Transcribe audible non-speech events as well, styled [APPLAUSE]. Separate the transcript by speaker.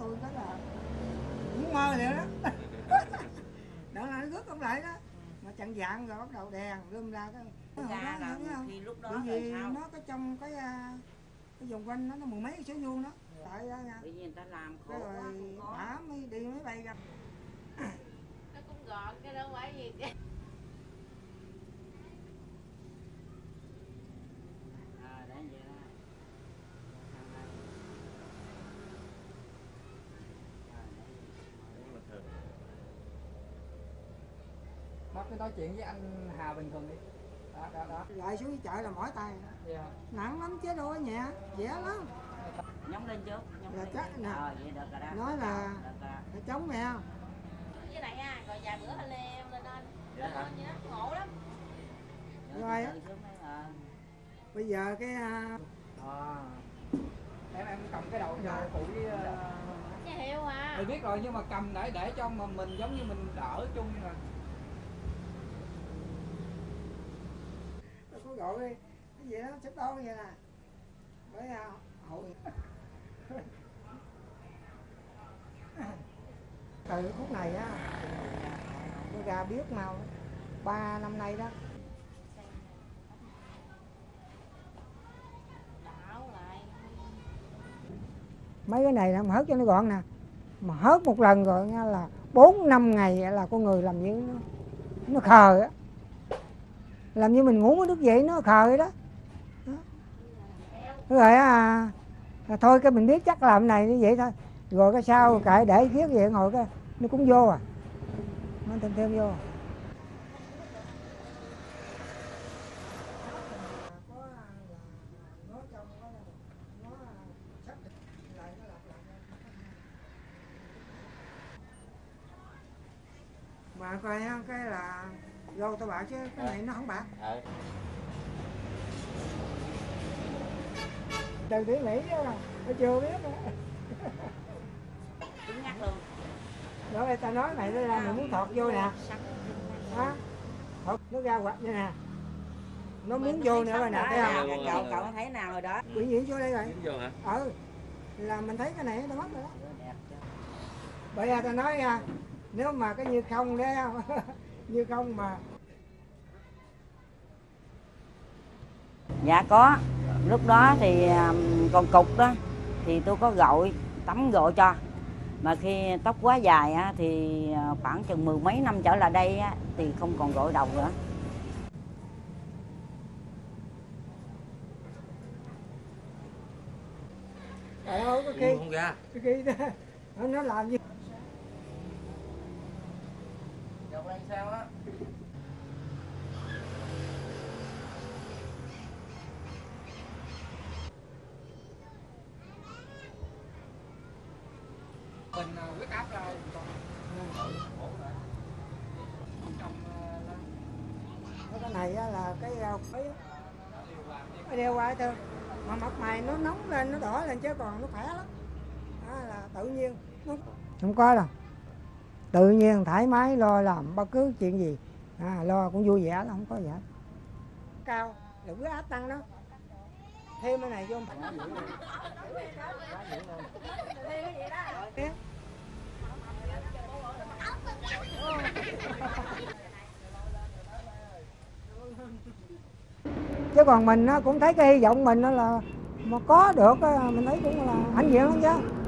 Speaker 1: tôi rất là muốn mơ vậy đó. Đó là nó rước ông lại đó. Mà chặn dạng rồi bắt đầu đèn rơm ra cái
Speaker 2: hồi đó là không? khi lúc đó
Speaker 1: bởi vì nó có trong cái à, cái vòng quanh nó nó mười mấy số vuông đó. Dạ. Tại ra nha
Speaker 2: bởi vì người ta làm khổ quá không có.
Speaker 1: mới đi máy bay ra.
Speaker 3: Bác cứ nói chuyện với anh Hà bình thường đi. Đó đó đó.
Speaker 1: Lại xuống chợ là mỏi tay.
Speaker 3: Dạ.
Speaker 1: nặng lắm chứ đâu nhẹ dễ lắm.
Speaker 2: Nhóng lên trước nhóng
Speaker 1: Là
Speaker 2: lên.
Speaker 1: chắc
Speaker 2: trước.
Speaker 1: nè.
Speaker 2: ờ vậy được rồi đó.
Speaker 1: Nói là- phải chống mẹ.
Speaker 4: Với này ha rồi vài bữa lên leo lên anh.
Speaker 2: Dạ.
Speaker 4: Lên
Speaker 2: hả?
Speaker 4: lên gì đó ngộ lắm.
Speaker 2: Rồi, ờ.
Speaker 1: bây giờ cái à,
Speaker 3: à. em em cầm cái đầu đầu phụ với ờ,
Speaker 4: chứ hiệu à.
Speaker 3: Mình biết rồi nhưng mà cầm để để cho mà mình giống như mình đỡ chung mà
Speaker 1: nó có gọi cái gì đó sắp đâu vậy nè. Bởi à, hội. Từ khúc này á nó ra biết mau. Ba năm nay đó. Mấy cái này nó hớt cho nó gọn nè. Mà hớt một lần rồi nha là bốn năm ngày là con người làm như nó, nó khờ á làm như mình ngủ cái nước vậy nó khờ vậy đó, đó. rồi à, à, thôi cái mình biết chắc làm này như vậy thôi. Rồi cái sau cãi để khiết vậy ngồi cái nó cũng vô à. Nó thêm thêm vô. Mà coi cái là vô tao bảo chứ cái này nó không bạc
Speaker 2: Ờ.
Speaker 1: từ tiếng mỹ đó là nó chưa biết
Speaker 2: cứng nhắc luôn.
Speaker 1: Đó đây ta nói này nó ra mình muốn thọt vô nè. Đó thọt nó ra quạt như nè. Nó muốn vô nữa rồi nè thấy không?
Speaker 2: Cậu cậu thấy nào rồi đó?
Speaker 1: Quỷ nhĩ vô đây rồi.
Speaker 5: Vô hả?
Speaker 1: Ừ. Là mình thấy cái này nó mất rồi đó. Bây giờ ta nói nha nếu mà cái như không đấy [LAUGHS] như không mà.
Speaker 2: Dạ có. Lúc đó thì còn cục đó thì tôi có gội tắm gội cho. Mà khi tóc quá dài á, thì à, khoảng chừng mười mấy năm trở lại đây á, thì không còn gội đầu nữa.
Speaker 1: Trời ơi cái kia.
Speaker 5: không ra.
Speaker 1: Cái kia đó. Nó- nó làm gì
Speaker 3: lên sao á? Mình huyết áp ra còn trong ờ,
Speaker 1: cái này á là cái à, cái cái đeo qua thôi. Mà mặt mày nó nóng lên nó đỏ lên chứ còn nó khỏe lắm. Đó là tự nhiên. Nó... không có đâu tự nhiên thoải mái lo làm bất cứ chuyện gì. À, lo cũng vui vẻ lắm không có gì hết cao là huyết áp tăng đó. Thêm cái này vô chứ còn mình á, cũng thấy cái hy vọng mình đó là mà có được mình thấy cũng là hãnh diện lắm chứ